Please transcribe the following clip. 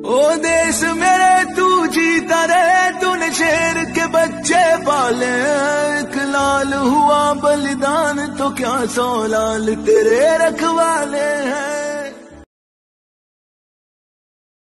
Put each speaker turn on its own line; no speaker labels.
ओ देश मेरे, तू जीता रहे तूने शेर के बच्चे पाले। एक लाल हुआ बलिदान तो क्या सौ लाल तेरे रखवाले?